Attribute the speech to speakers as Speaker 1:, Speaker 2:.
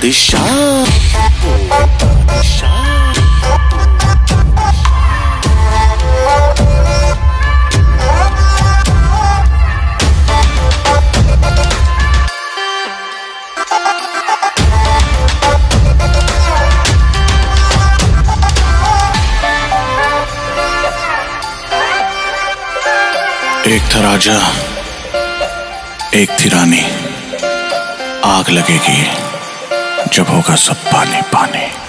Speaker 1: बादशाह। एक था राजा एक थी रानी। आग लगेगी। जब होगा सब पानी पानी।